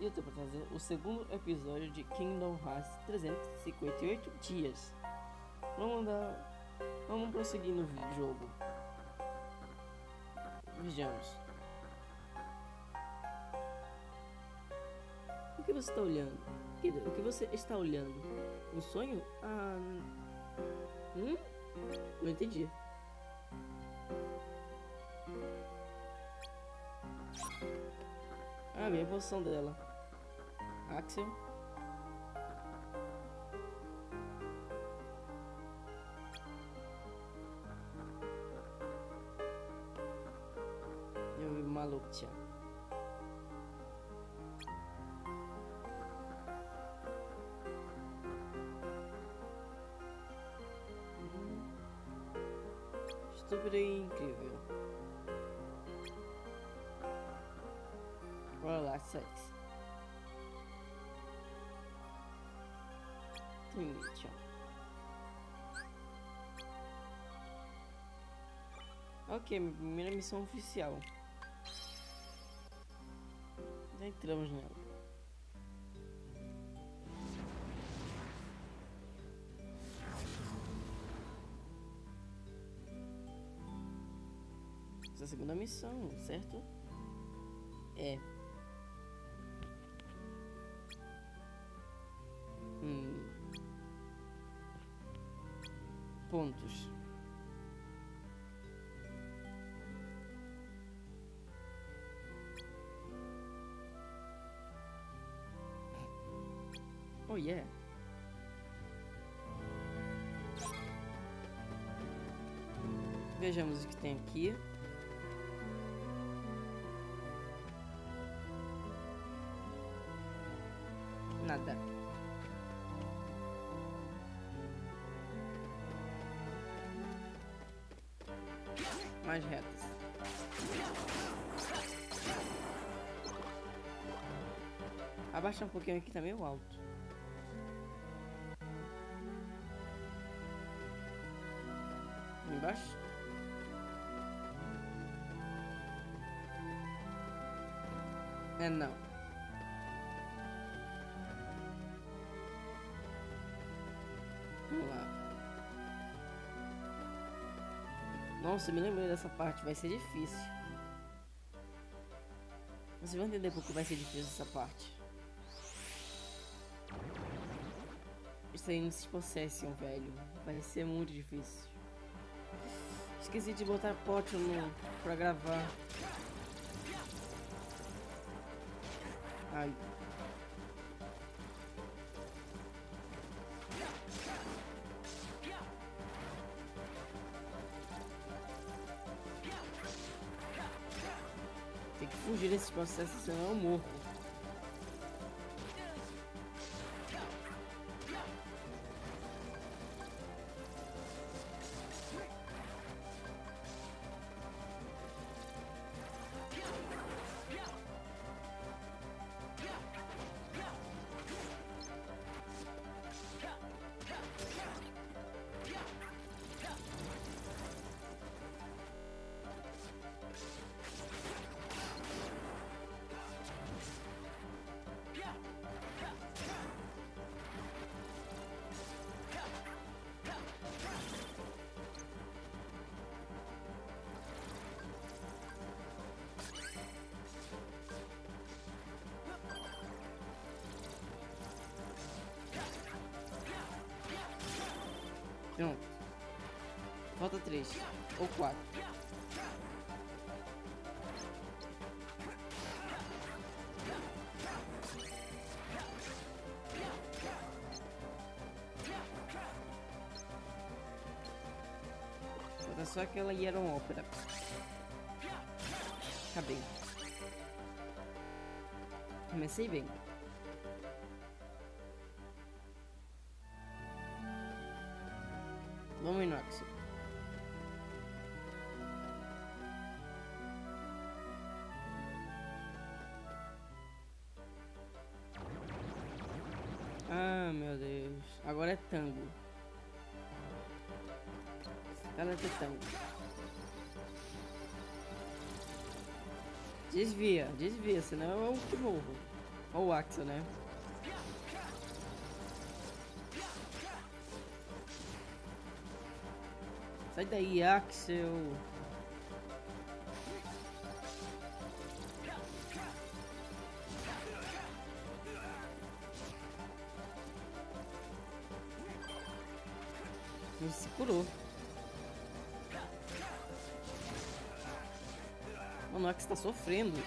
E eu tô pra trazer o segundo episódio de Kingdom Hearts 358 dias. Vamos dar. Vamos prosseguir no jogo. Vejamos. O que você está olhando? O que você está olhando? Um sonho? Ah. Hum? Não entendi. Ah, minha evolução dela. Axel. Eu vi maluco, tia. Estúpido e incrível. Sex. limite, ó. Ok, minha primeira missão oficial. Já entramos nela. Essa é a segunda missão, certo? É. pontos. Oh yeah. Vejamos o que tem aqui. Mais retas. Abaixa um pouquinho aqui, tá meio alto. Embaixo. É não. Nossa, me lembrei dessa parte, vai ser difícil. Vocês vão entender porque vai ser difícil essa parte. Isso aí não se Possession, velho. Vai ser muito difícil. Esqueci de botar pote no pra gravar. Ai. Fugir desse processo, senão eu morro. Pronto. Falta três. Ou quatro. Falta só aquela Hieron Ópera. Acabei. Comecei bem. Vamos em Nox. Ah, meu Deus. Agora é tango. Cara é tango. Desvia, desvia, senão é o que morro. Olha o Axel, né? Sai daí, Axel. Ele se curou. Mano, o Axel tá sofrendo.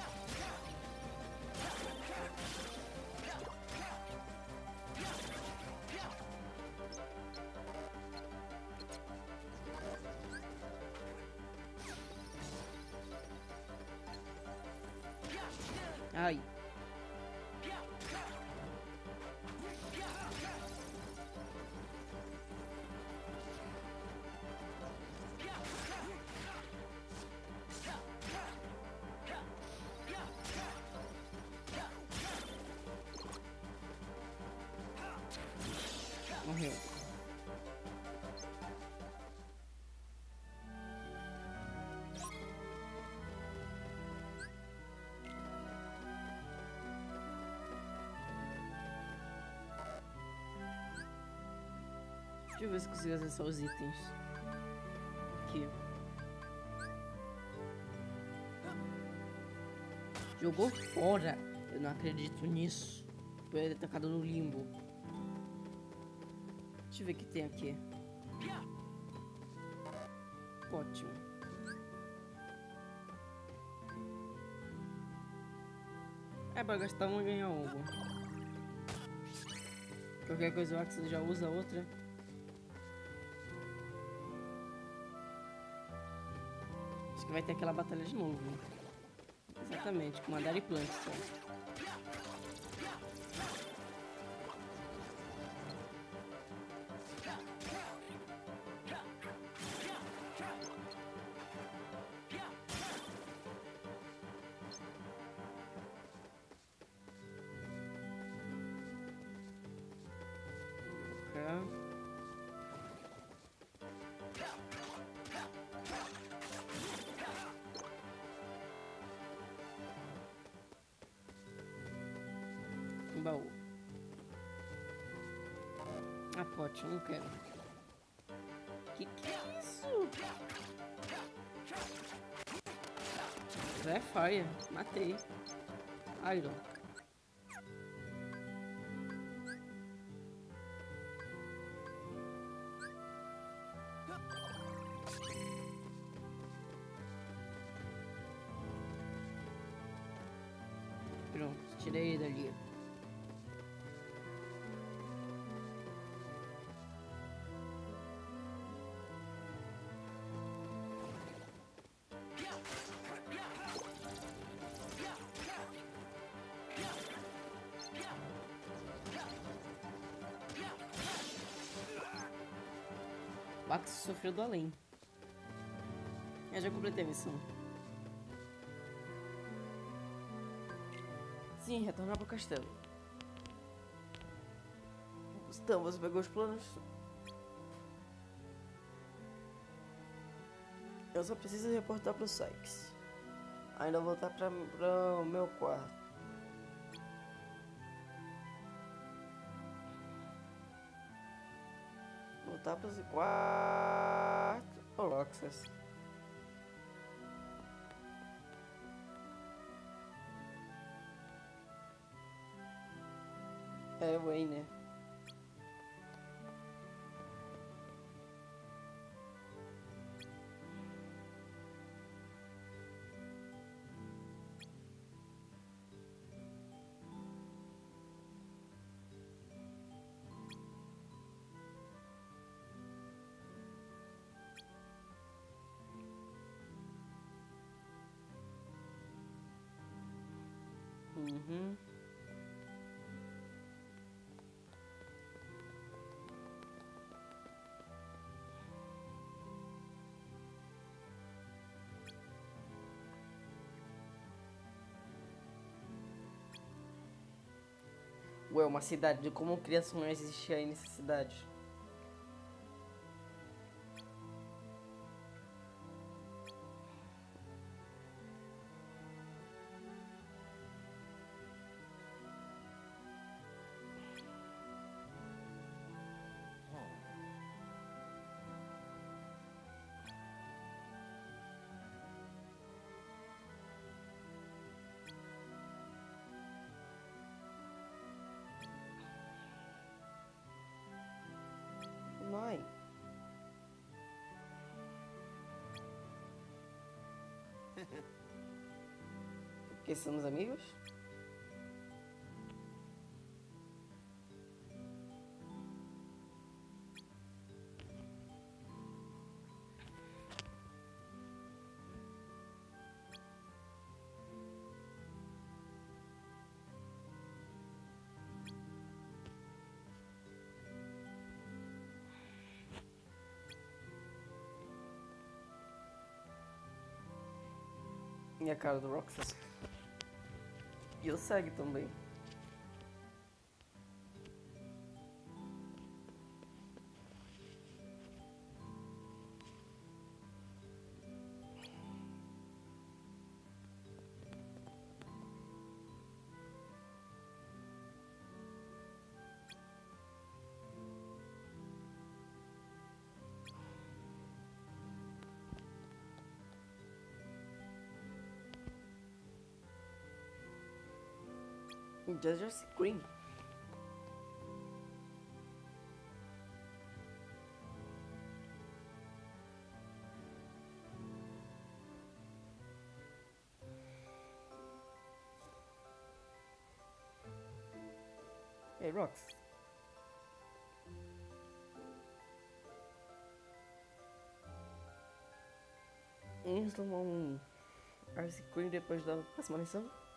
Deixa eu ver se consigo acessar os itens. Aqui. Jogou fora. Eu não acredito nisso. Foi atacado no limbo. Deixa eu ver o que tem aqui. Ótimo. É pra gastar uma e ganhar uma. Qualquer coisa o já usa outra. Acho que vai ter aquela batalha de novo. Exatamente, com Madara e Plant só. Baú. Ah, pote, não quero. Que que é isso? É fire. Matei. Iron. Pronto, tirei ele dali. O sofreu do além. Eu já completei a missão. Sim, retornar pro castelo. Então, você pegou os planos? Eu só preciso reportar pro Sykes. Ainda voltar pra o meu quarto. Voltar pro seu quarto. Ô, Roxas. É, Wayne, né? Uhum. Ué, uma cidade. Como criança não existia aí nessa cidade? Porque somos amigos? E a cara do Roxas. E o segue também. Just Green. Hey, Rox. Vamos tomar um Ice Cream depois da próxima lição?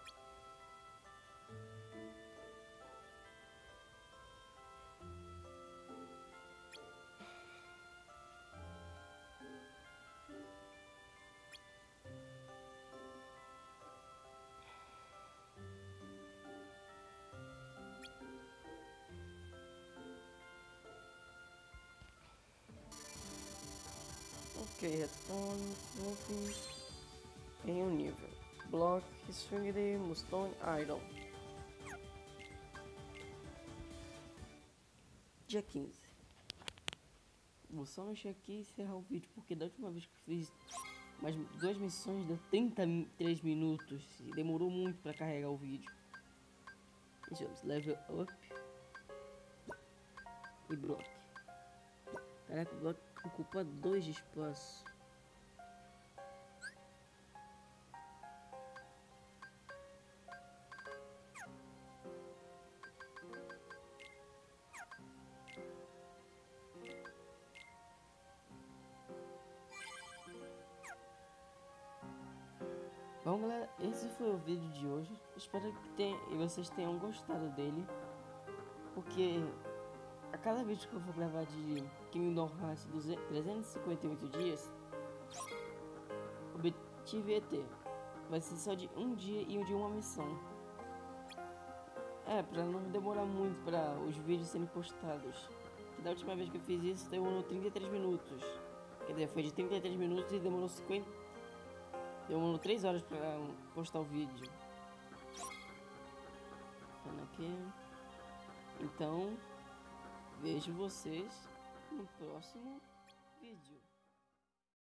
Retorno, moving em um nível. Block, swing de Mustone Iron. Dia 15. Vou só mexer aqui e encerrar o vídeo, porque da última vez que fiz mais duas missões deu 33 minutos e demorou muito para carregar o vídeo. Vamos, level up e block. Caraca, o bloco ocupa dois de espaço. Bom galera, esse foi o vídeo de hoje. Espero que tenha, vocês tenham gostado dele. Porque a cada vídeo que eu vou gravar de Kingdom Hearts 358 dias, obtive ET. Vai ser só de um dia e de uma missão. É, pra não demorar muito para os vídeos serem postados. Da última vez que eu fiz isso demorou 33 minutos. Quer dizer, foi de 33 minutos e demorou 50. Demorou 3 horas para postar o vídeo. Aqui. Então, vejo vocês no próximo vídeo.